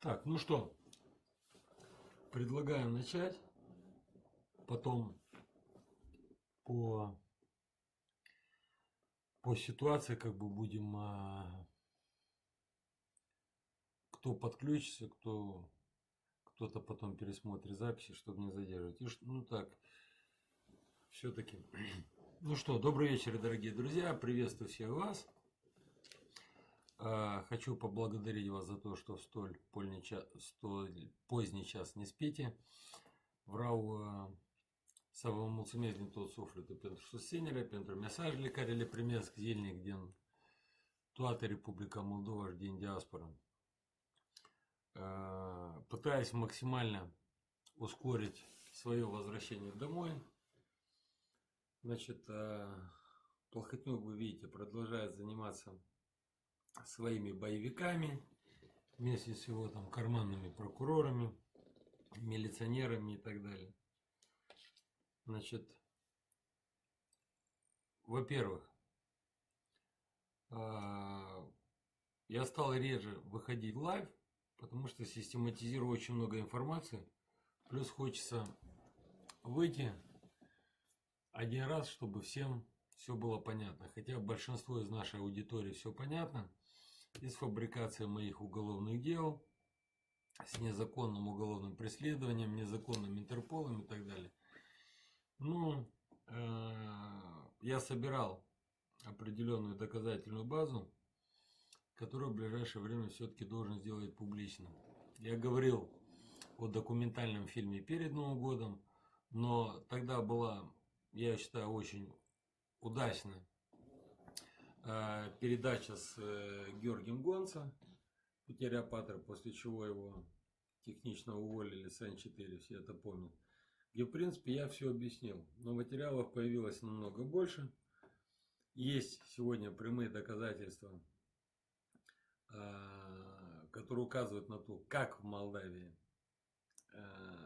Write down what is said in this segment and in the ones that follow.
Так, ну что, предлагаю начать. Потом по, по ситуации как бы будем, а, кто подключится, кто кто-то потом пересмотрит записи, чтобы не задерживать. И, ну так, все-таки. Ну что, добрый вечер, дорогие друзья. Приветствую всех вас. А, хочу поблагодарить вас за то, что в столь, поздний час, столь поздний час не спите. Vreau să vă mulțumesc din tot sufletul pentru susținere, pentru mesajele care le primesc zilnic din toată Republica Moldova și. Пытаюсь максимально ускорить свое возвращение домой. Значит, Плохотнюк, вы видите, продолжает заниматься своими боевиками, вместе с его там карманными прокурорами, милиционерами и так далее. Значит, во-первых, а, я стал реже выходить в live, потому что систематизирую очень много информации. Плюс хочется выйти один раз, чтобы всем все было понятно. Хотя большинство из нашей аудитории все понятно. И с фабрикацией моих уголовных дел, с незаконным уголовным преследованием, незаконным Интерполом и так далее. Ну, э, я собирал определенную доказательную базу, которую в ближайшее время все-таки должен сделать публично. Я говорил о документальном фильме перед Новым годом, но тогда была, я считаю, очень удачная э, передача с э, Георгием Гонца, потеря Паттер, после чего его технично уволили с Н4, все это помнят где, в принципе, я все объяснил. Но материалов появилось намного больше. Есть сегодня прямые доказательства, а, которые указывают на то, как в Молдавии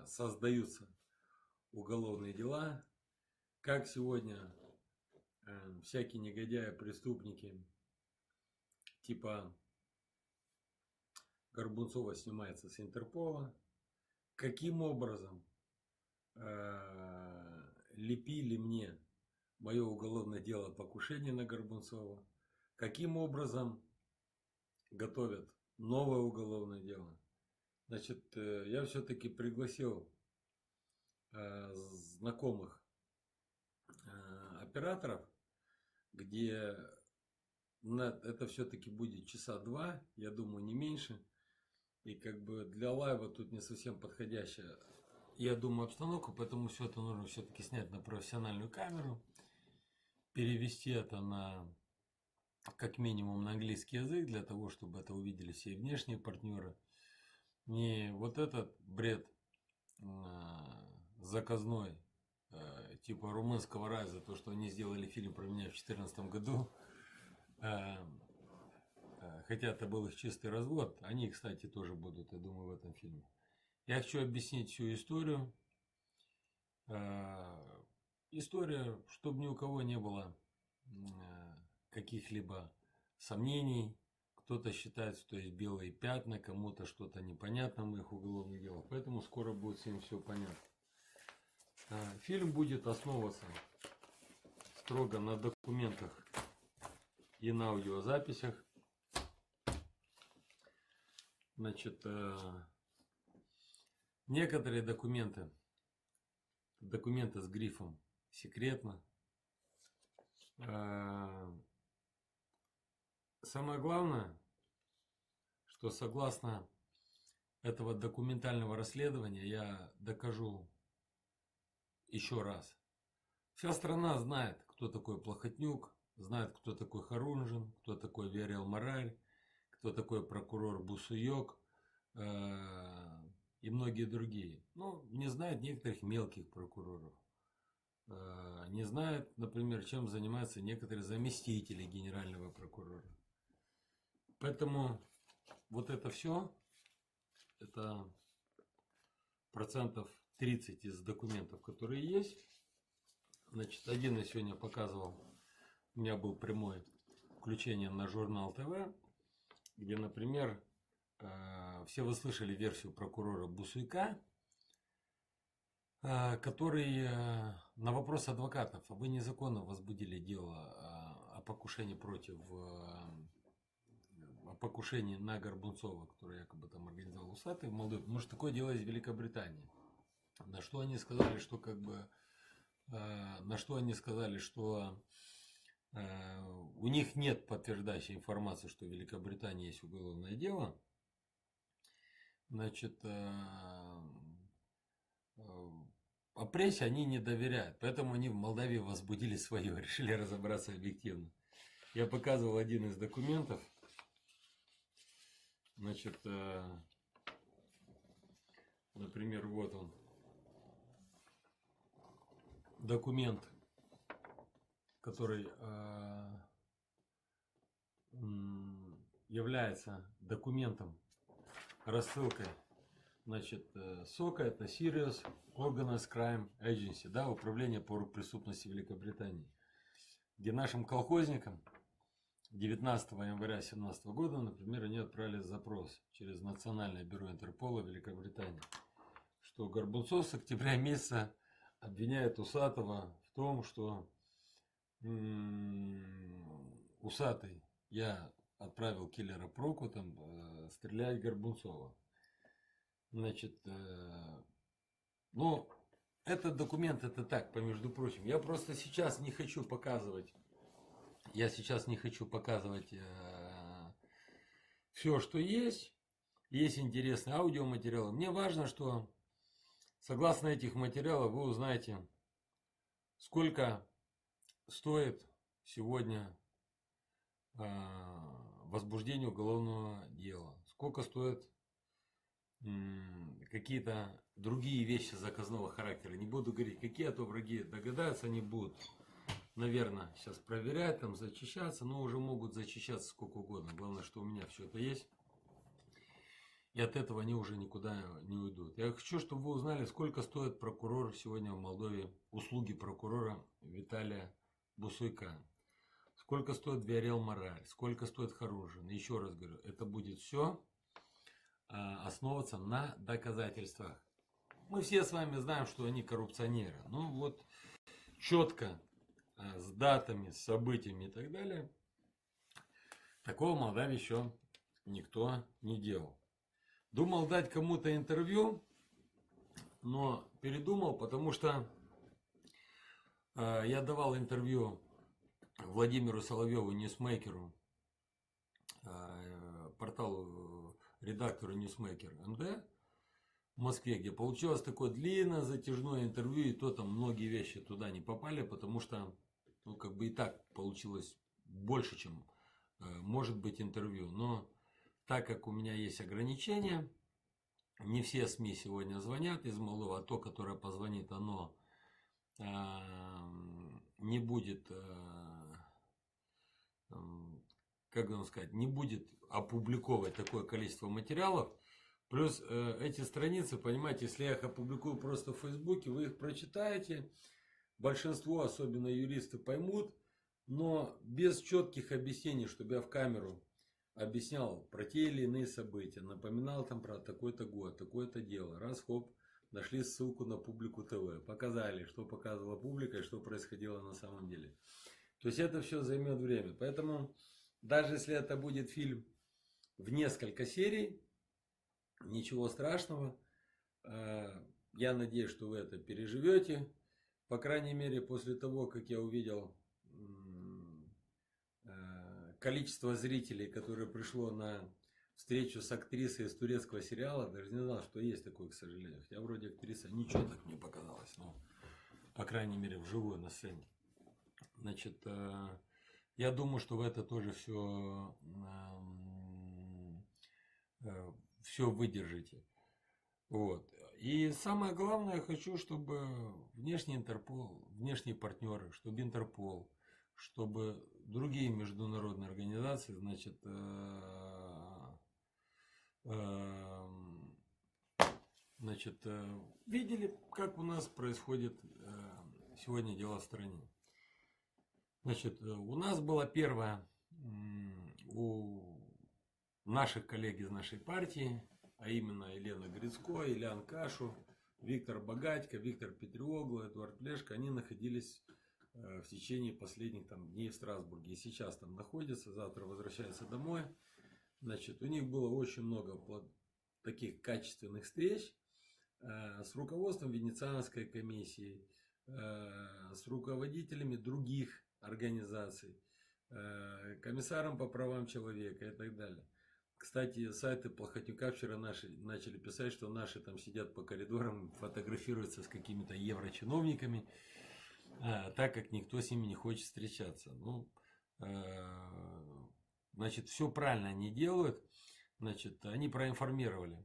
создаются уголовные дела, как сегодня а, всякие негодяи, преступники, типа Горбунцова снимается с Интерпола, каким образом Э, лепили мне мое уголовное дело покушения на Горбунцова, каким образом готовят новое уголовное дело. Значит, э, я все-таки пригласил э, знакомых операторов, где это все-таки будет часа два, я думаю, не меньше. И как бы для лайва тут не совсем подходящая я думаю, обстановку, поэтому все это нужно все-таки снять на профессиональную камеру, перевести это на как минимум на английский язык, для того, чтобы это увидели все внешние партнеры. Не вот этот бред э, заказной, типа румынского раза, то, что они сделали фильм про меня в 2014 году, э, хотя это был их чистый развод, они, кстати, тоже будут, я думаю, в этом фильме. Я хочу объяснить всю историю. Э, история, чтобы ни у кого не было э, каких-либо сомнений. Кто-то считает, что есть белые пятна, кому-то что-то непонятно в моих уголовных делах. Поэтому скоро будет всем все понятно. Э, фильм будет основываться строго на документах и на аудиозаписях. Значит, Некоторые документы, документы с грифом «секретно». А, самое главное, что согласно этого документального расследования я докажу еще раз. Вся страна знает, кто такой Плохотнюк, знает, кто такой Харунжин, кто такой Верил Мораль, кто такой прокурор Бусуек, а, и многие другие. Ну, не знают некоторых мелких прокуроров. Э, не знают, например, чем занимаются некоторые заместители генерального прокурора. Поэтому вот это все, это процентов 30 из документов, которые есть. Значит, один я сегодня показывал, у меня был прямое включение на журнал ТВ, где, например, э, все вы слышали версию прокурора Бусуйка, э, который э, на вопрос адвокатов, а вы незаконно возбудили дело о покушении против о покушении на Горбунцова, который якобы там организовал усатый в Молдове, что такое дело из Великобритании. На что они сказали, что как бы на что они сказали, что Э, у них нет подтверждающей информации, что в Великобритании есть уголовное дело. Значит, э, э, о прессе они не доверяют. Поэтому они в Молдавии возбудили свое, решили разобраться объективно. Я показывал один из документов. Значит, например, вот он. Документ который э, является документом, рассылкой. Значит, э, СОКа это Serious Organized Crime Agency, да, Управление по преступности Великобритании, где нашим колхозникам 19 января 2017 года, например, они отправили запрос через Национальное бюро Интерпола Великобритании, что Горбунцов с октября месяца обвиняет Усатого в том, что усатый, я отправил киллера Проку там э, стрелять Горбунцова. Значит, э, ну, этот документ это так, по между прочим. Я просто сейчас не хочу показывать, я сейчас не хочу показывать э, все, что есть. Есть интересные аудиоматериалы. Мне важно, что согласно этих материалов вы узнаете, сколько стоит сегодня а, возбуждение уголовного дела? Сколько стоит какие-то другие вещи заказного характера? Не буду говорить, какие, а то враги догадаются, они будут, наверное, сейчас проверять, там, зачищаться, но уже могут зачищаться сколько угодно. Главное, что у меня все это есть. И от этого они уже никуда не уйдут. Я хочу, чтобы вы узнали, сколько стоит прокурор сегодня в Молдове, услуги прокурора Виталия Бусуйка. Сколько стоит Виарел Мораль, сколько стоит Харужин. Еще раз говорю, это будет все а, основываться на доказательствах. Мы все с вами знаем, что они коррупционеры. Ну вот четко, а, с датами, с событиями и так далее, такого в Молдавии еще никто не делал. Думал дать кому-то интервью, но передумал, потому что Э, я давал интервью Владимиру Соловьеву, ньюсмейкеру, э, порталу, э, редактору Newsmaker MD в Москве, где получилось такое длинное затяжное интервью, и то там многие вещи туда не попали, потому что, ну, как бы и так получилось больше, чем может быть интервью. Но так как у меня есть ограничения, не все СМИ сегодня звонят из Молдовы, а то, которое позвонит, оно не будет, э, как вам сказать, не будет опубликовать такое количество материалов. Плюс э, эти страницы, понимаете, если я их опубликую просто в Фейсбуке, вы их прочитаете, большинство, особенно юристы, поймут, но без четких объяснений, чтобы я в камеру объяснял про те или иные события, напоминал там про такой-то год, такое-то дело, раз, хоп, нашли ссылку на публику ТВ, показали, что показывала публика и что происходило на самом деле. То есть это все займет время. Поэтому даже если это будет фильм в несколько серий, ничего страшного. Э, я надеюсь, что вы это переживете. По крайней мере, после того, как я увидел количество зрителей, которое пришло на встречу с актрисой из турецкого сериала, даже не знал, что есть такое, к сожалению. Хотя вроде актриса ничего так не показалось, но, по крайней мере, вживую на сцене. Значит, э, я думаю, что вы это тоже все, э, все выдержите. Вот. И самое главное, я хочу, чтобы внешний Интерпол, внешние партнеры, чтобы Интерпол, чтобы другие международные организации, значит, э, Эм, значит, э, видели, как у нас происходит э, сегодня дела в стране. Значит, у нас была первая у наших коллег из нашей партии, а именно Елена Грицко, Ильян Кашу, Виктор Богатько, Виктор Петриогло, Эдуард Плешко, они находились в течение последних там, дней в Страсбурге. И сейчас там находятся, завтра возвращаются домой. Значит, у них было очень много таких качественных встреч э, с руководством Венецианской комиссии, э, с руководителями других организаций, комиссаром по правам человека и так далее. Кстати, сайты Плохотнюка вчера наши начали писать, что наши там сидят по коридорам, фотографируются с какими-то еврочиновниками, а, так как никто с ними не хочет встречаться. Ну, э, значит, все правильно они делают. Значит, они проинформировали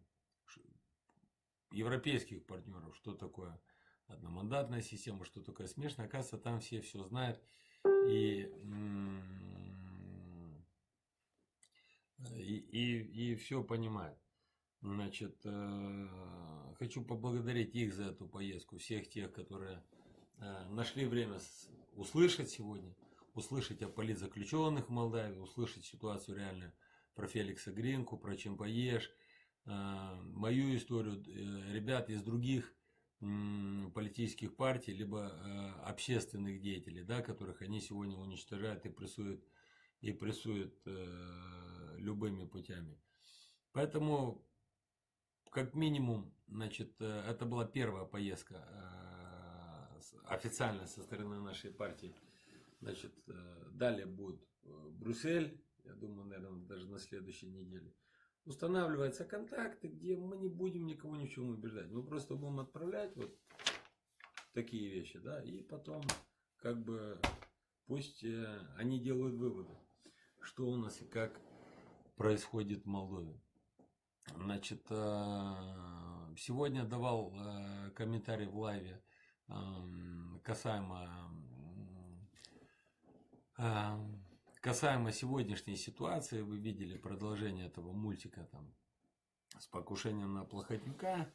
европейских партнеров, что такое одномандатная система, что такое смешанная. Оказывается, там все все знают. И и, и, и все понимают. Значит, э, хочу поблагодарить их за эту поездку, всех тех, которые э, нашли время услышать сегодня, услышать о политзаключенных в Молдавии, услышать ситуацию реальную про Феликса Гринку, про Чемпаеш, э, мою историю, э, ребят из других политических партий, либо э, общественных деятелей, да, которых они сегодня уничтожают и прессуют, и прессуют э, любыми путями. Поэтому, как минимум, значит, э, это была первая поездка э, официально со стороны нашей партии. Значит, э, далее будет Брюссель, я думаю, наверное, даже на следующей неделе. Устанавливаются контакты, где мы не будем никого ни в чем убеждать. Мы просто будем отправлять вот такие вещи, да, и потом как бы пусть они делают выводы, что у нас и как происходит в Молдове. Значит, э, сегодня давал э, комментарий в лайве касаемо, касаемо сегодняшней ситуации. Вы видели продолжение этого мультика там с покушением на Плохотнюка.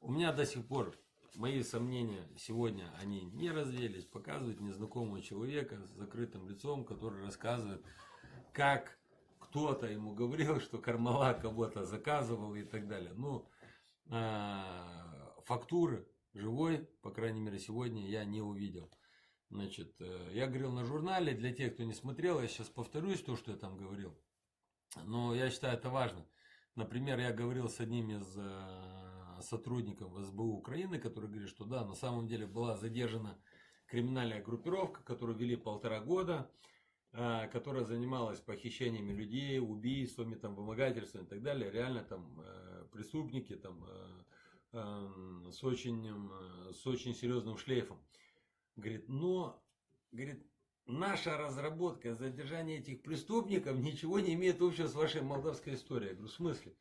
У меня до сих пор мои сомнения сегодня они не развеялись. Показывают незнакомого человека с закрытым лицом, который рассказывает, как кто-то ему говорил, что Кармала кого-то заказывал и так далее. Ну, а, фактуры живой, по крайней мере, сегодня я не увидел. Значит, э, я говорил на журнале, для тех, кто не смотрел, я сейчас повторюсь то, что я там говорил. Но я считаю это важно. Например, я говорил с одним из э, сотрудников СБУ Украины, который говорит, что да, на самом деле была задержана криминальная группировка, которую вели полтора года. А, которая занималась похищениями людей, убийствами, там, вымогательством и так далее, реально там э, преступники там, э, с, очень, э, с очень серьезным шлейфом. Говорит, но, говорит, наша разработка задержания этих преступников ничего не имеет общего с вашей молдавской историей. Я говорю, в смысле?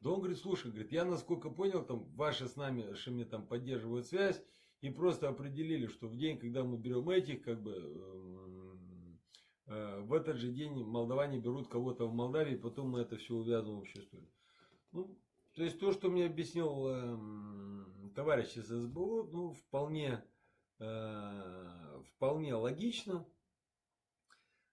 Да он говорит, слушай, говорит, я насколько понял, там ваши с нами, нашими там поддерживают связь и просто определили, что в день, когда мы берем этих, как бы, эм, Э, в этот же день молдаване берут кого-то в Молдавии, потом мы это все увязываем в общую историю. Ну, то есть то, что мне объяснил э, товарищ из СБУ, ну, вполне, э, вполне логично.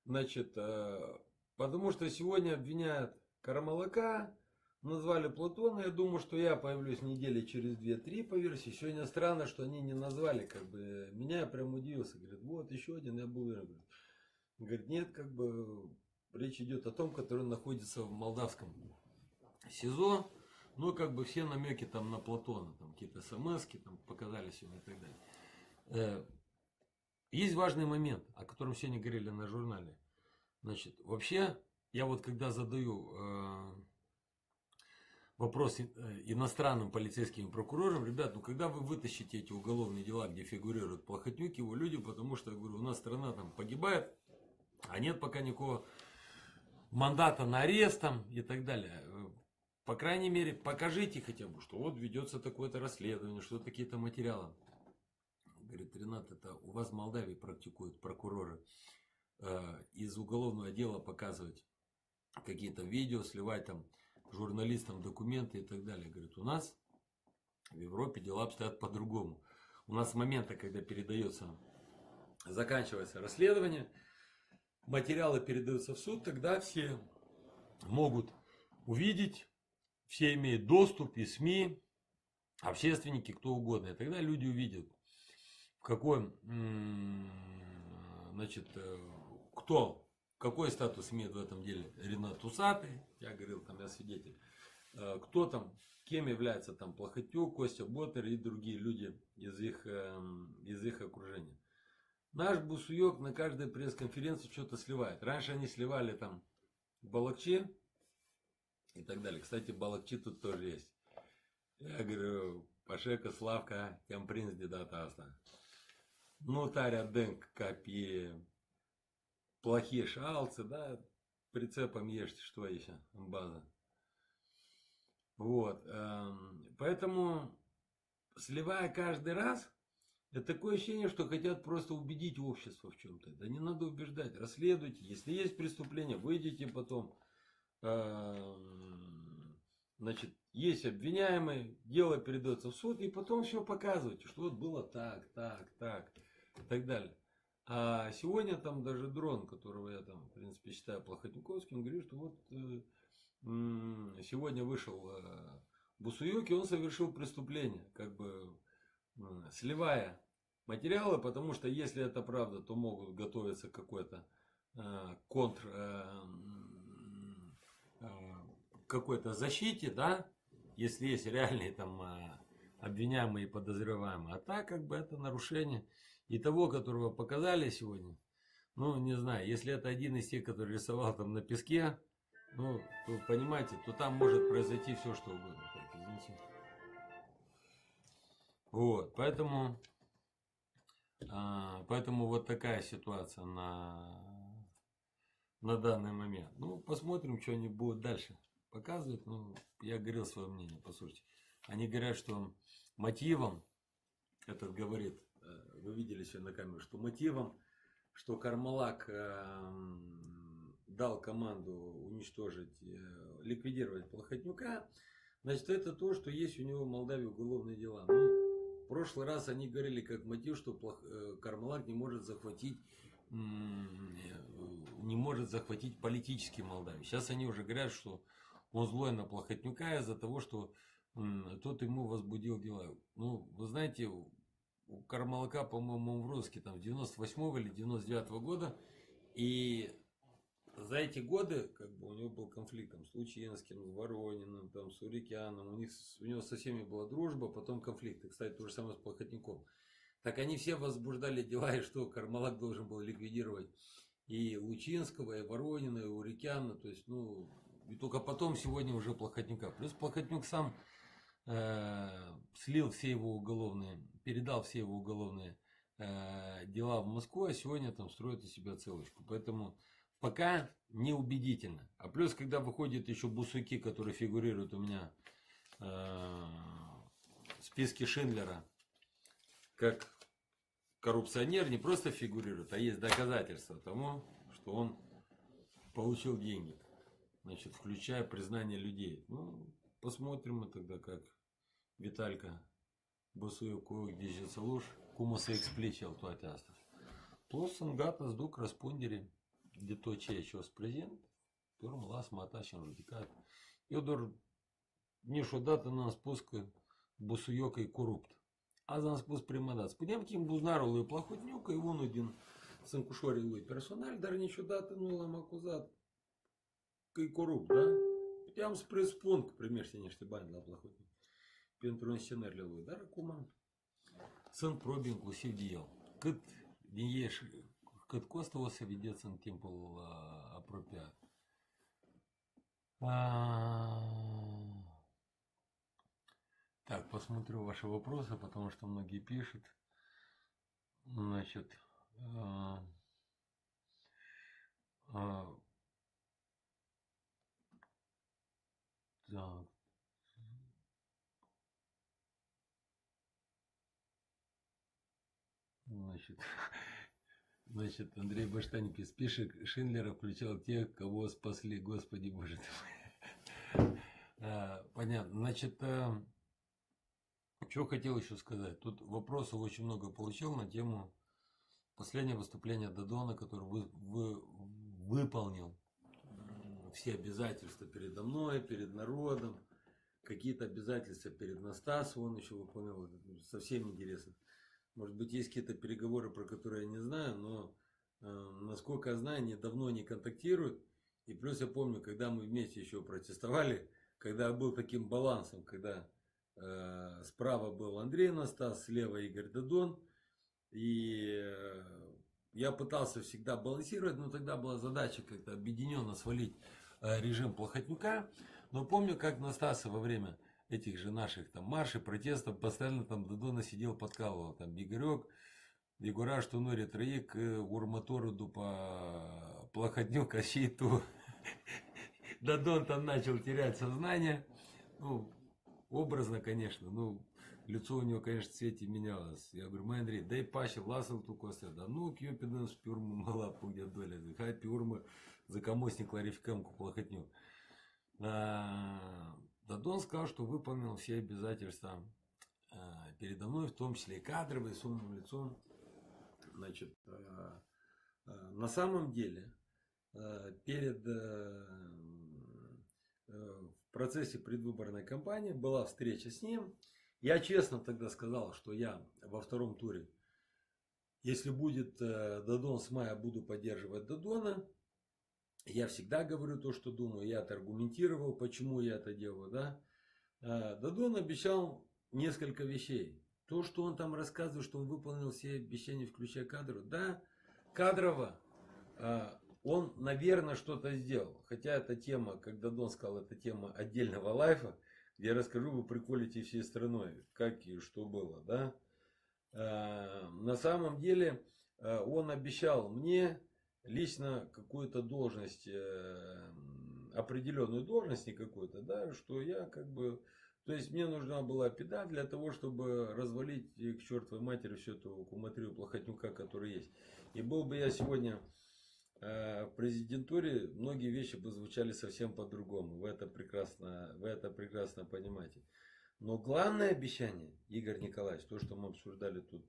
Значит, э, потому что сегодня обвиняют Карамалака, назвали Платона. Я думаю, что я появлюсь недели через 2-3 по версии. Сегодня странно, что они не назвали, как бы, меня я прям удивился. Говорит, вот еще один, я был уверен. Говорит, нет, как бы речь идет о том, который находится в молдавском СИЗО. Ну, как бы все намеки там на Платона, там какие-то смс там показали сегодня и так далее. Э, есть важный момент, о котором сегодня говорили на журнале. Значит, вообще, я вот когда задаю э, вопрос э, иностранным полицейским прокурорам, ребят, ну когда вы вытащите эти уголовные дела, где фигурируют плохотнюки, его люди, потому что, я говорю, у нас страна там погибает, а нет пока никакого мандата на арест там и так далее. По крайней мере, покажите хотя бы, что вот ведется такое-то расследование, что такие-то материалы. Говорит, Ренат, это у вас в Молдавии практикуют прокуроры э, из уголовного дела показывать какие-то видео, сливать там журналистам документы и так далее. Говорит, у нас в Европе дела обстоят по-другому. У нас с момента, когда передается, заканчивается расследование, материалы передаются в суд, тогда все могут увидеть. Все имеют доступ, и СМИ, общественники, кто угодно. И тогда люди увидят, в какой, значит, э, кто, какой статус имеет в этом деле Ренат Усатый, я говорил, там я свидетель, э, кто там, кем является там Плохотюк, Костя Ботер и другие люди из их, эм, из их окружения. Наш Бусуек на каждой пресс-конференции что-то сливает. Раньше они сливали там Балакчи и так далее. Кстати, Балакчи тут тоже есть. Я говорю, Пашека, Славка, тем принц дедатаста. Ну, Таря Денк, копи, плохие шалцы, да, прицепом ешьте, что еще, база. Вот, эм, поэтому, сливая каждый раз, это такое ощущение, что хотят просто убедить общество в чем-то. Да не надо убеждать. Расследуйте. Если есть преступление, выйдите потом. Эм, значит, есть обвиняемый, дело передается в суд, и потом все показывайте, что вот было так, так, так и так далее. А сегодня там даже дрон, которого я там, в принципе, считаю плохотниковским, говорит, что вот э, сегодня вышел э, Бусуюки, он совершил преступление, как бы сливая материалы, потому что если это правда, то могут готовиться какой-то э, контр э, э, какой-то защите, да, если есть реальные там э, обвиняемые и подозреваемые. А так как бы это нарушение и того, которого показали сегодня. Ну, не знаю, если это один из тех, который рисовал там на песке, ну, то, понимаете, то там может произойти все, что угодно. Так, извините. Вот, поэтому а, поэтому вот такая ситуация на, на данный момент. Ну, посмотрим, что они будут дальше показывать. Ну, я говорил свое мнение, послушайте. Они говорят, что мотивом, этот говорит, э, вы видели сегодня на камеру, что мотивом, что Кармалак э, дал команду уничтожить, э, ликвидировать Плохотнюка, значит, это то, что есть у него в Молдавии уголовные дела. Ну, в прошлый раз они говорили как мотив, что Кармалак не может захватить не может захватить политический Молдавию. Сейчас они уже говорят, что он злой на Плохотнюка из-за того, что тот ему возбудил дела. Ну, вы знаете, у Кармалака, по-моему, в русский там 98 или 99 -го года, и за эти годы, как бы у него был конфликт там, с Лучинским, с Ворониным, там, с Урикяном, у, них, у него со всеми была дружба, потом конфликт. И, кстати, то же самое с Плохотником. Так они все возбуждали дела, и что Кармалак должен был ликвидировать и Лучинского, и Воронина, и Урикяна, то есть, ну, и только потом сегодня уже Плохотника. Плюс Плохотнюк сам э, слил все его уголовные, передал все его уголовные э, дела в Москву, а сегодня там строит из себя целочку. Поэтому пока неубедительно. А плюс, когда выходят еще бусуки, которые фигурируют у меня э, в списке Шиндлера, как коррупционер, не просто фигурирует, а есть доказательства тому, что он получил деньги. Значит, включая признание людей. Ну, посмотрим мы тогда, как Виталька Бусуюку, где же луж, кому се explice toate astea. Plus sunt gata, îți duc de tot ceea ce o să prezint, pe urmă las-mă atași în judecat. Eu doar niciodată n-am spus că Busuioc e corupt. Azi am spus prima dată. Spuneam că în buzunarul lui Plahotniuc e unul din sâncușorii lui personal, dar niciodată nu l-am acuzat că e corupt, da? Puteam să presupun că primește niște bani la Plahotniuc pentru Так, посмотрю ваши вопросы, потому что многие пишут. Значит, а, а, так. Значит, Значит, Андрей Баштанькис пишет, Шиндлера включал тех, кого спасли, Господи Боже ты а, Понятно. Значит, что хотел еще сказать. Тут вопросов очень много получил на тему последнего выступления Дадона, который вы, вы, выполнил все обязательства передо мной, перед народом, какие-то обязательства перед Настасом он еще выполнял, совсем интересно. Может быть, есть какие-то переговоры, про которые я не знаю, но э, насколько я знаю, они давно не контактируют. И плюс я помню, когда мы вместе еще протестовали, когда был таким балансом, когда справа был Андрей Настас, слева Игорь Дадон. И э, я пытался всегда балансировать, но тогда была задача как-то объединенно свалить э, режим Плохотнюка. Но помню, как Настаса во время этих же наших там маршей, протестов, постоянно там Дадона сидел, подкалывал, там Бигорек, Бигура, что норе троик, урматороду по Плохотнюк, Асейту. Дадон там начал терять сознание. Ну, образно, конечно, ну, лицо у него, конечно, в цвете менялось. Я говорю, мой Андрей, дай паще ласыл ту косе, да ну, кьопиден с пюрму мала пугня доля, хай пюрма за комосник кларификамку плохотню. А, Дадон сказал, что выполнил все обязательства а, передо мной, в том числе и кадровые, с умным лицом. Значит, а, на самом деле, перед э, э, процессе предвыборной кампании была встреча с ним. Я честно тогда сказал, что я во втором туре, если будет э, Дадон с мая, буду поддерживать Дадона. Я всегда говорю то, что думаю. Я это аргументировал, почему я это делаю. Да? Дадон обещал несколько вещей. То, что он там рассказывает, что он выполнил все обещания, включая кадру. Да, кадрово он, наверное, что-то сделал. Хотя эта тема, как Дадон сказал, это тема отдельного лайфа, где я расскажу, вы приколите всей страной, как и что было. Да? А, на самом деле, а, он обещал мне лично какую-то должность, э, определенную должность, не какую-то, да, что я как бы... То есть мне нужна была педаль для того, чтобы развалить к чертовой матери всю эту куматрию плохотнюка, который есть. И был бы я сегодня в президентуре многие вещи бы звучали совсем по-другому. Вы это прекрасно, вы это прекрасно понимаете. Но главное обещание, Игорь Николаевич, то, что мы обсуждали тут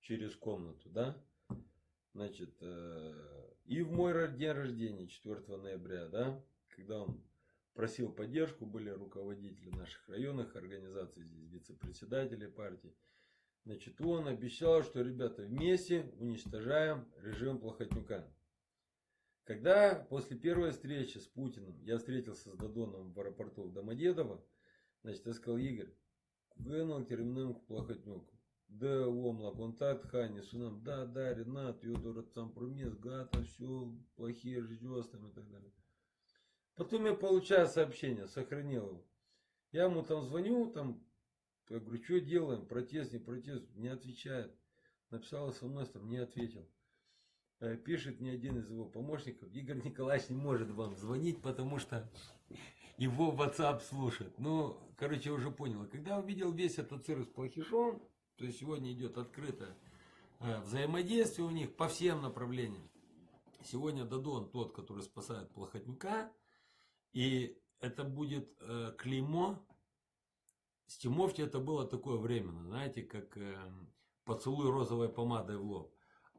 через комнату, да, значит, э, и в мой день рождения, 4 ноября, да, когда он просил поддержку, были руководители наших районных организаций, здесь вице-председатели партии, Значит, он обещал, что, ребята, вместе уничтожаем режим Плохотнюка. Когда после первой встречи с Путиным я встретился с Дадоном в аэропорту Домодедово, значит, я сказал, Игорь, гынул терминем к Плохотнюку. Да, омла, контакт Хани, Сунам, да, да, Ренат, Йодор, там промес, гата, все, плохие ждешь там и так далее. Потом я получаю сообщение, сохранил его. Я ему там звоню, там я говорю, что делаем? Протест, не протест? Не отвечает. Написал смс, там не ответил. Э, пишет мне один из его помощников, Игорь Николаевич не может вам звонить, потому что его WhatsApp слушает. Ну, короче, я уже понял. Когда увидел весь этот цирк с плохишом, то есть сегодня идет открытое э, взаимодействие у них по всем направлениям. Сегодня Дадон тот, который спасает плохотника, и это будет э, клеймо с Тимофти это было такое временно, знаете, как э, поцелуй розовой помадой в лоб.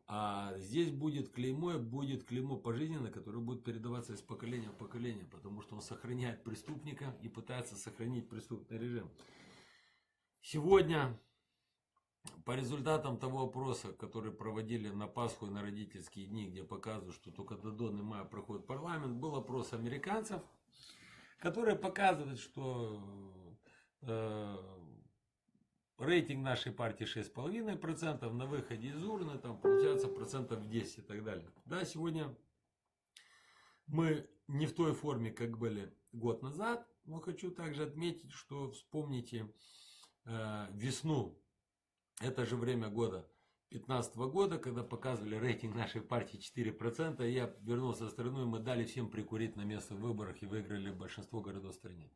А здесь будет клеймо, будет клеймо пожизненно, которое будет передаваться из поколения в поколение, потому что он сохраняет преступника и пытается сохранить преступный режим. Сегодня, по результатам того опроса, который проводили на Пасху и на родительские дни, где показывают, что только до Дон и мая проходит парламент, был опрос американцев, который показывает, что рейтинг нашей партии 6,5%, на выходе из урны там получается процентов 10 и так далее. Да, сегодня мы не в той форме, как были год назад, но хочу также отметить, что вспомните э, весну, это же время года 2015 года, когда показывали рейтинг нашей партии 4%, я вернулся в страну, и мы дали всем прикурить на место в выборах и выиграли большинство городов в стране.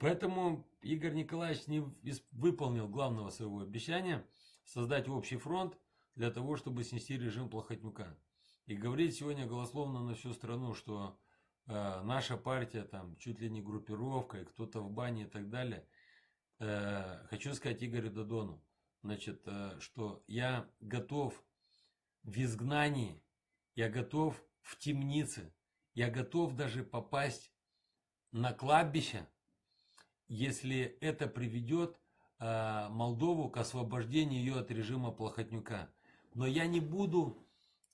Поэтому Игорь Николаевич не выполнил главного своего обещания создать общий фронт для того, чтобы снести режим Плохотнюка. И говорить сегодня голословно на всю страну, что э, наша партия там чуть ли не группировка, и кто-то в бане и так далее. Э, хочу сказать Игорю Додону, значит, э, что я готов в изгнании, я готов в темнице, Я готов даже попасть на кладбище, если это приведет э, Молдову к освобождению ее от режима Плохотнюка. Но я не буду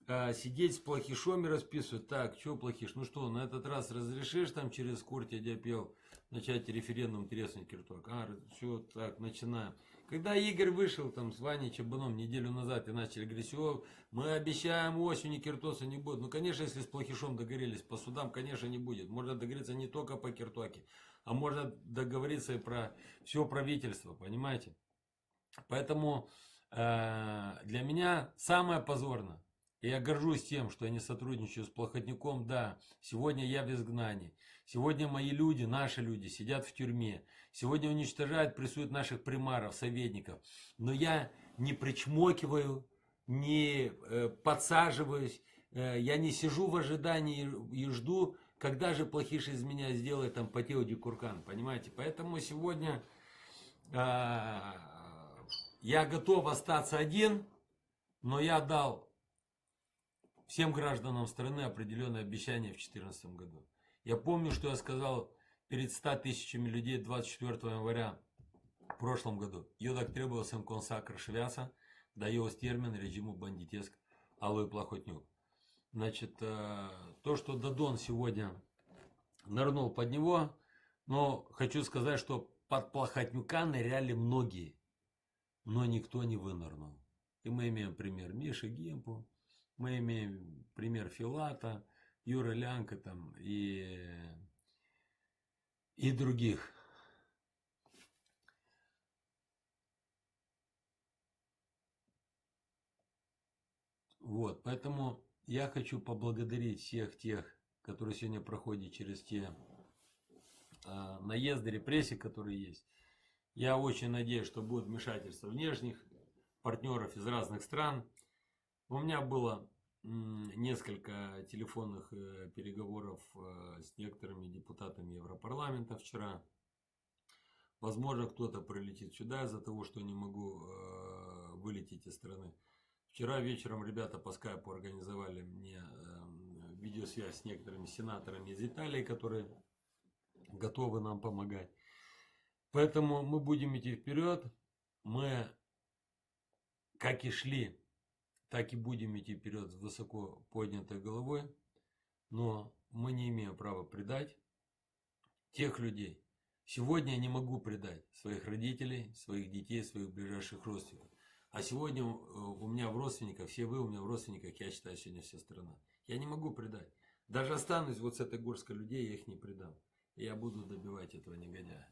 э, сидеть с плохишом и расписывать. Так, что плохиш? Ну что, на этот раз разрешишь там через Куртия Диапел начать референдум треснуть кирток? А, все, так, начинаем. Когда Игорь вышел там с Ваней Чабаном неделю назад и начали говорить, все, мы обещаем осенью Киртоса не будет. Ну, конечно, если с Плохишом договорились по судам, конечно, не будет. Можно договориться не только по Киртоке, а можно договориться и про все правительство, понимаете? Поэтому э, для меня самое позорное, и я горжусь тем, что я не сотрудничаю с Плохотником, да, сегодня я в изгнании. Сегодня мои люди, наши люди сидят в тюрьме. Сегодня уничтожают, прессуют наших примаров, советников. Но я не причмокиваю, не э, подсаживаюсь, э, я не сижу в ожидании и жду, когда же плохиш из меня сделает там Патео Дикуркан, понимаете? Поэтому сегодня э, я готов остаться один, но я дал всем гражданам страны определенное обещание в 2014 году. Я помню, что я сказал перед 100 тысячами людей 24 января в прошлом году. Йодак требовал сам консакр швяса, да его термин режиму бандитеск алой плохотнюк. Значит, э, то, что Дадон сегодня нырнул под него, но хочу сказать, что под плохотнюка ныряли многие, но никто не вынырнул. И мы имеем пример Миши Гемпу, мы имеем пример Филата, Юра Лянка там и, и других. Вот, поэтому я хочу поблагодарить всех тех, которые сегодня проходят через те э, наезды, репрессии, которые есть. Я очень надеюсь, что будет вмешательство внешних партнеров из разных стран. У меня было несколько телефонных э, переговоров э, с некоторыми депутатами Европарламента вчера. Возможно, кто-то прилетит сюда из-за того, что не могу э, вылететь из страны. Вчера вечером ребята по скайпу организовали мне видеосвязь с некоторыми сенаторами из Италии, которые готовы нам помогать. Поэтому мы будем идти вперед. Мы, как и шли так и будем идти вперед с высоко поднятой головой, но мы не имеем права предать тех людей. Сегодня я не могу предать своих родителей, своих детей, своих ближайших родственников. А сегодня э, у меня в родственниках, все вы у меня в родственниках, я считаю, сегодня вся страна. Я не могу предать. Даже останусь вот с этой горской людей, я их не предам. И я буду добивать этого негодяя.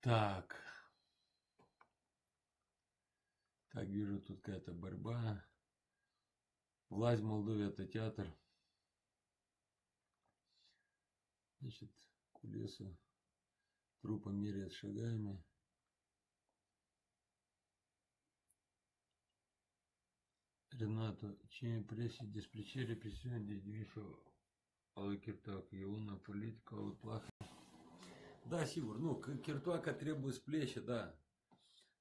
Так. Так, вижу, тут какая-то борьба. Власть в Молдове это театр. Значит, кулеса трупа меряет шагами. Ренато, чем прессе дисплече репрессион дедвишо але киртак, на политика, але плаха. Да, Сигур, ну, киртуака требует да.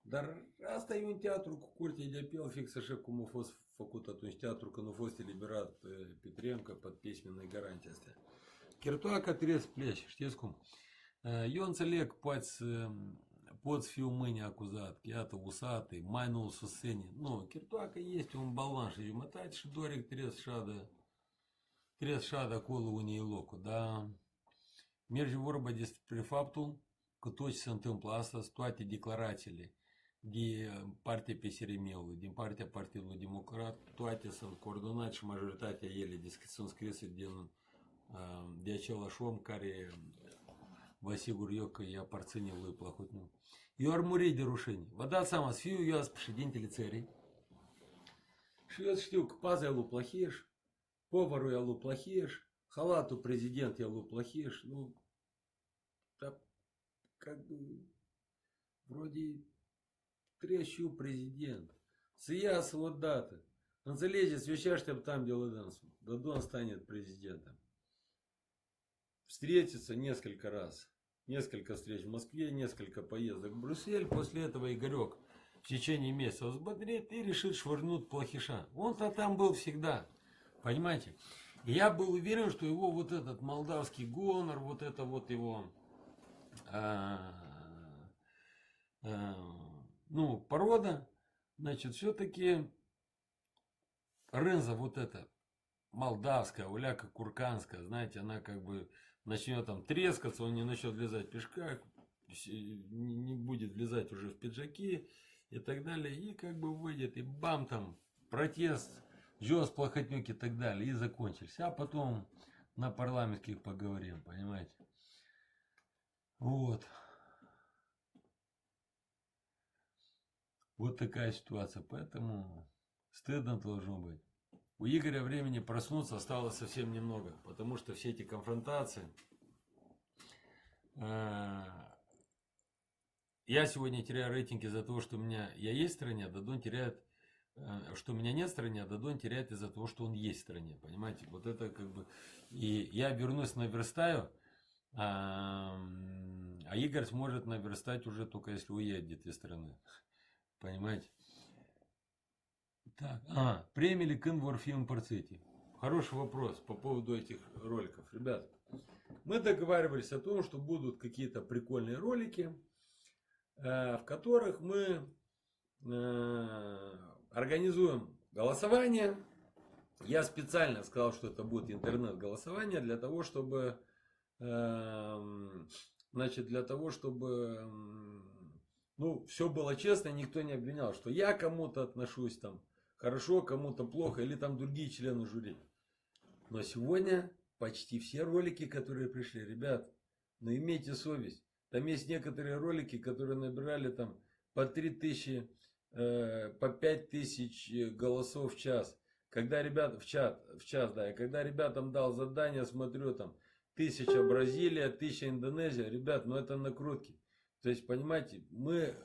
Dar asta e un teatru cu curte de apel, fix așa cum a fost făcut atunci teatru când a fost eliberat Petrencă под письменной astea. Chirtoaca trebuie să plece, știți cum? Eu înțeleg, poți, poți fi un mâine acuzat, că iată, usatый, mai nu susține. Nu, Chirtoaca este un balon și jumătate și Doric trebuie să șadă, trebuie să șadă acolo unde e locul, dar merge vorba despre faptul că tot ce se întâmplă astăzi, toate declarațiile din partea PSRM-ului, din partea Partidului Democrat, toate Vă dați seama, să fiu eu azi președintele țării și eu știu că paza e lui Plahieș, поварul e lui Plahieș, халату президент e lui Plahieș, ну, да, как бы, вроде трещу президент. Сия солдаты. Он залезет, свящаштем там, где Ладенсу. Дадон станет президентом. Встретиться несколько раз. Несколько встреч в Москве, несколько поездок в Брюссель. После этого Игорек в течение месяца взбодрит и решит швырнуть плохиша. Он-то там был всегда. Понимаете? И я был уверен, что его вот этот молдавский гонор, вот это вот его, а, а, ну, порода, значит, все-таки Ренза вот эта молдавская, уляка курканская, знаете, она как бы начнет там трескаться, он не начнет влезать в пешка, не будет влезать уже в пиджаки и так далее, и как бы выйдет, и бам там, протест, Джос, Плохотнюк и так далее, и закончились. А потом на парламентских поговорим, понимаете. Вот. Вот такая ситуация, поэтому стыдно должно быть. У Игоря времени проснуться осталось совсем немного, потому что все эти конфронтации. Э, я сегодня теряю рейтинги за то, что у меня я есть в стране, а Дадон теряет, э, что у меня нет в стране, а Дадон теряет из-за того, что он есть в стране. Понимаете? Вот это как бы... И я вернусь, наверстаю, а, а Игорь сможет наверстать уже только если уедет из страны. Понимаете? Так, а, премия ли Кенвор фильм Парцити? Хороший вопрос по поводу этих роликов. Ребят, мы договаривались о том, что будут какие-то прикольные ролики, э, в которых мы э, организуем голосование. Я специально сказал, что это будет интернет-голосование для того, чтобы, эм, значит, для того, чтобы, ну, все было честно, никто не обвинял, что я кому-то отношусь там хорошо, кому-то плохо, или там другие члены жюри. Но сегодня почти все ролики, которые пришли, ребят, ну имейте совесть. Там есть некоторые ролики, которые набирали там по 3000, э, по 5000 голосов в час. Когда ребят в чат, в час, да, и когда ребятам дал задание, смотрю там, тысяча Бразилия, тысяча Индонезия, ребят, ну это накрутки. То есть, понимаете, мы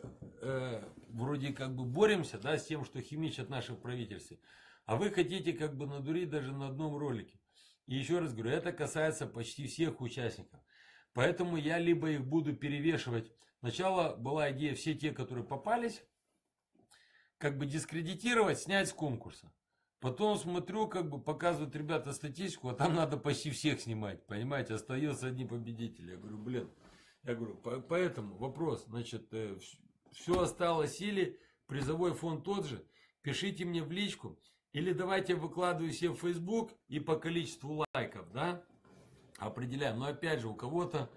э, вроде как бы боремся да, с тем, что химичат наши правительства. А вы хотите как бы надурить даже на одном ролике. И еще раз говорю, это касается почти всех участников. Поэтому я либо их буду перевешивать. Сначала была идея все те, которые попались, как бы дискредитировать, снять с конкурса. Потом смотрю, как бы показывают ребята статистику, а там надо почти всех снимать, понимаете, остается одни победители. Я говорю, блин, я говорю, поэтому вопрос, значит, э, все осталось или призовой фонд тот же, пишите мне в личку, или давайте выкладываю себе в Facebook и по количеству лайков, да, определяем. Но опять же, у кого-то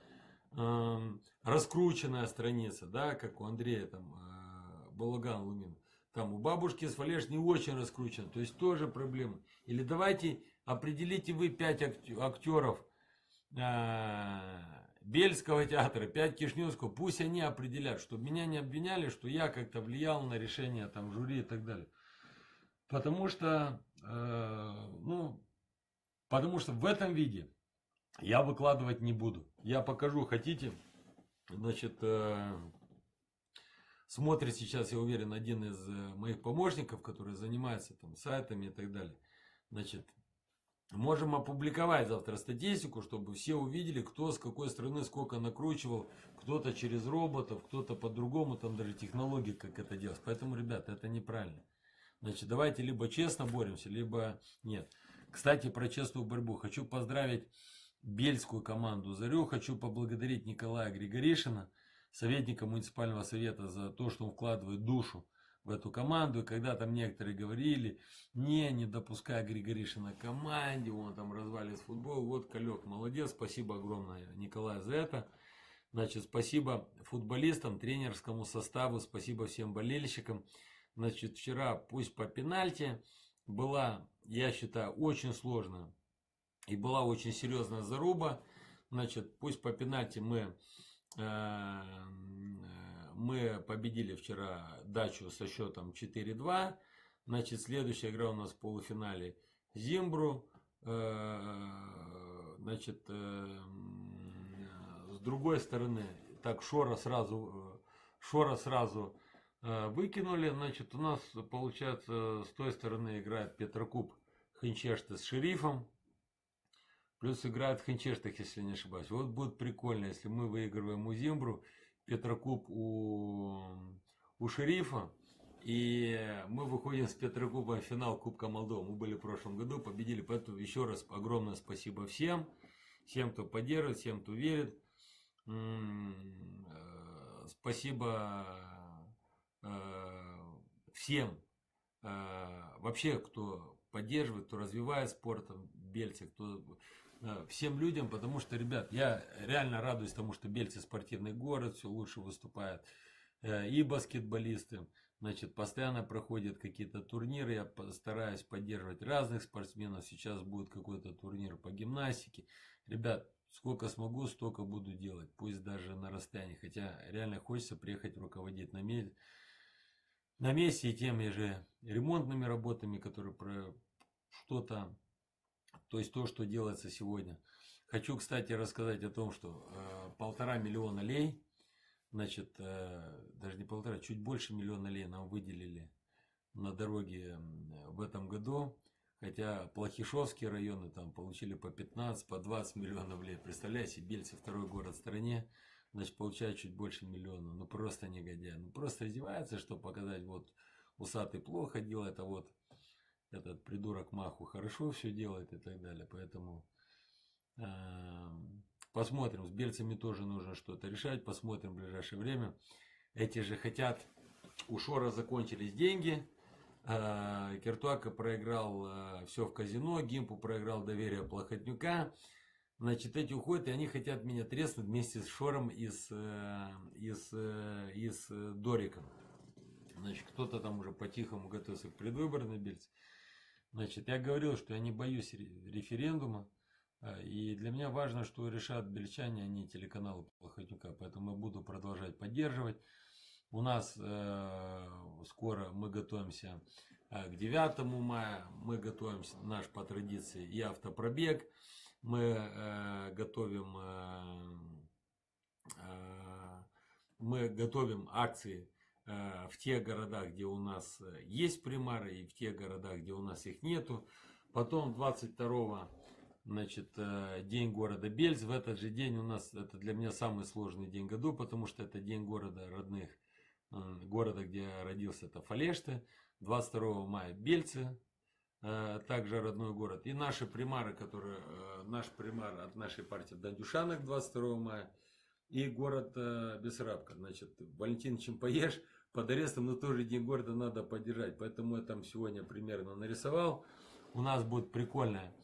э, раскрученная страница, да, как у Андрея там, э, Балаган Лумин. Там у бабушки с Валеш не очень раскручен, то есть тоже проблема. Или давайте определите вы пять актеров, э, Бельского театра, 5 Кишневского, пусть они определят, чтобы меня не обвиняли, что я как-то влиял на решение там жюри и так далее. Потому что, э, ну, потому что в этом виде я выкладывать не буду. Я покажу, хотите, значит, э, смотрит сейчас, я уверен, один из э, моих помощников, который занимается там сайтами и так далее. Значит, Можем опубликовать завтра статистику, чтобы все увидели, кто с какой страны сколько накручивал. Кто-то через роботов, кто-то по-другому, там даже технологии, как это делать. Поэтому, ребята, это неправильно. Значит, давайте либо честно боремся, либо нет. Кстати, про честную борьбу. Хочу поздравить Бельскую команду «Зарю». Хочу поблагодарить Николая Григоришина, советника муниципального совета, за то, что он вкладывает душу в эту команду. И когда там некоторые говорили, не, не допускай Григоришина к команде, он там развалит футбол. Вот Калек, молодец, спасибо огромное, Николай, за это. Значит, спасибо футболистам, тренерскому составу, спасибо всем болельщикам. Значит, вчера, пусть по пенальти, была, я считаю, очень сложная и была очень серьезная заруба. Значит, пусть по пенальти мы э, мы победили вчера дачу со счетом 4-2. Значит, следующая игра у нас в полуфинале Зимбру. Э, значит, э, с другой стороны, так Шора сразу, Шора сразу э, выкинули. Значит, у нас, получается, с той стороны играет Петрокуб Хинчешта с Шерифом. Плюс играет Хинчештах, если не ошибаюсь. Вот будет прикольно, если мы выигрываем у Зимбру Петрокуб у, у шерифа, И мы выходим с Петрокубом в финал Кубка Молдовы. Мы были в прошлом году, победили. Поэтому еще раз огромное спасибо всем. Всем, кто поддерживает, всем, кто верит. Э, спасибо э, всем, э, вообще, кто поддерживает, кто развивает спорт в Бельце, кто всем людям, потому что, ребят, я реально радуюсь тому, что Бельцы спортивный город, все лучше выступает. И баскетболисты, значит, постоянно проходят какие-то турниры, я стараюсь поддерживать разных спортсменов. Сейчас будет какой-то турнир по гимнастике. Ребят, Сколько смогу, столько буду делать, пусть даже на расстоянии. Хотя реально хочется приехать руководить на, месте, на месте и теми же ремонтными работами, которые про что-то, то есть то, что делается сегодня. Хочу, кстати, рассказать о том, что э, полтора миллиона лей, значит, э, даже не полтора, чуть больше миллиона лей нам выделили на дороге в этом году. Хотя Плохишовские районы там получили по 15, по 20 миллионов лет. Представляете, Бельцы второй город в стране, значит, получают чуть больше миллиона. Ну, просто негодяй. Ну, просто издевается, чтобы показать, вот, усатый плохо делает, а вот этот придурок Маху хорошо все делает и так далее. Поэтому э, посмотрим. С бельцами тоже нужно что-то решать. Посмотрим в ближайшее время. Эти же хотят, у Шора закончились деньги Э, Киртуака проиграл э, все в казино, Гимпу проиграл доверие Плохотнюка. Значит, эти уходят, и они хотят меня треснуть вместе с Шором и с, э, и с, и с Дориком. Значит, кто-то там уже по-тихому готовится к предвыборной бельце. Значит, я говорил, что я не боюсь референдума. И для меня важно, что решат бельчане, а не телеканалы Плохотнюка. Поэтому я буду продолжать поддерживать. У нас э, скоро мы готовимся э, к 9 мая, мы готовимся, наш по традиции, и автопробег. Мы э, готовим, э, э, мы готовим акции в тех городах, где у нас есть примары, и в тех городах, где у нас их нету. Потом 22 значит, э, день города Бельц. В этот же день у нас, это для меня самый сложный день году, потому что это день города родных города, где родился, это Фалешты. 22 мая Бельцы, э, также родной город. И наши примары, которые, э, наш примар от нашей партии Дандюшанок 22 мая. И город э, Бессарабка. Значит, Валентин Чемпаеш под арестом, но тоже день города надо поддержать. Поэтому я там сегодня примерно нарисовал. У нас будет прикольная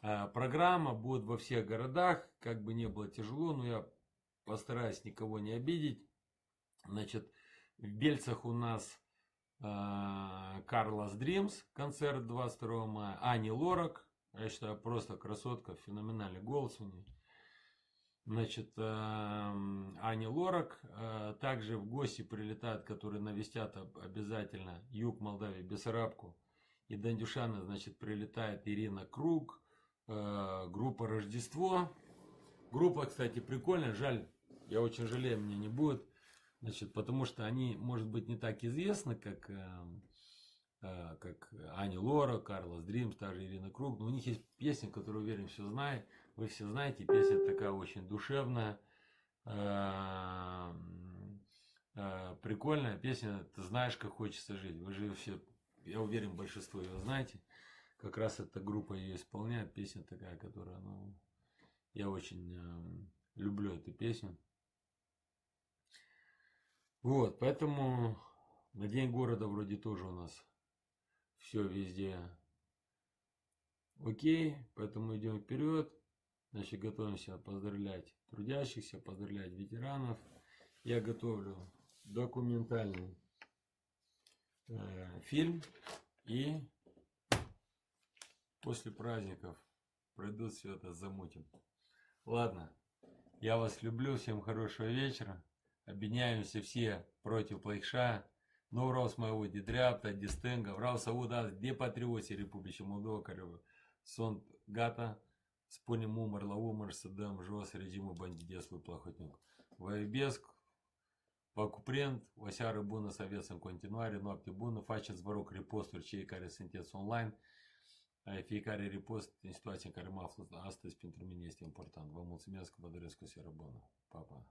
программа, будет во всех городах. Как бы не было тяжело, но я постараюсь никого не обидеть. Значит, в Бельцах у нас Карлос э, Дримс, концерт 22 мая. Ани Лорак, я считаю, просто красотка, феноменальный голос у нее. Значит, э, Ани Лорак. Э, также в гости прилетают, которые навестят обязательно юг Молдавии, Бессарабку. И Дандюшана, значит, прилетает Ирина Круг, группа Рождество. Группа, кстати, прикольная, жаль, я очень жалею, мне не будет. Значит, потому что они, может быть, не так известны, как, э, э, как Ани Лора, Карлос Дримс, та же Ирина Круг. Но у них есть песня, которую, уверен, все знает. Вы все знаете, песня такая очень душевная, э, прикольная песня «Ты знаешь, как хочется жить». Вы же все, я уверен, большинство ее знаете. Как раз эта группа ее исполняет. Песня такая, которая, ну, я очень люблю эту песню. Вот, поэтому на День города вроде тоже у нас все везде окей, поэтому идем вперед. Значит, готовимся поздравлять трудящихся, поздравлять ветеранов. Я готовлю документальный э, фильм и после праздников пройдут все это замутим. Ладно, я вас люблю, всем хорошего вечера. Объединяемся все против плейша. Но враз моего дидряпта, дистинга, враз сауда, де патриоти Републики Молдова, карева. Сон гата, Spunem umăr la umăr să dăm jos regimul bandidesului Plahotniuc. Vă iubesc, vă cuprind, o seară bună să aveți în continuare, noapte bună, faceți vă rog reposturi cei care sunteți online. Fiecare repost în situația în care mă aflu astăzi pentru mine este important. Vă mulțumesc, vă doresc o seară bună. Pa, pa!